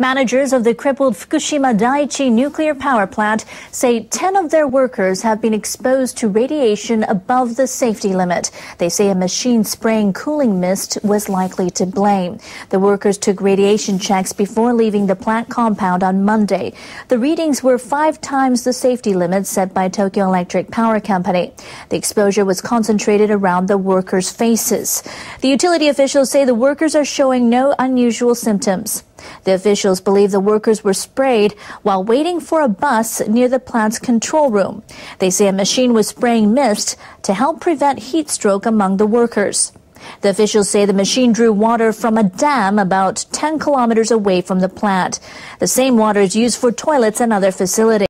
Managers of the crippled Fukushima Daiichi nuclear power plant say 10 of their workers have been exposed to radiation above the safety limit. They say a machine spraying cooling mist was likely to blame. The workers took radiation checks before leaving the plant compound on Monday. The readings were five times the safety limit set by Tokyo Electric Power Company. The exposure was concentrated around the workers' faces. The utility officials say the workers are showing no unusual symptoms. The officials believe the workers were sprayed while waiting for a bus near the plant's control room. They say a machine was spraying mist to help prevent heat stroke among the workers. The officials say the machine drew water from a dam about 10 kilometers away from the plant. The same water is used for toilets and other facilities.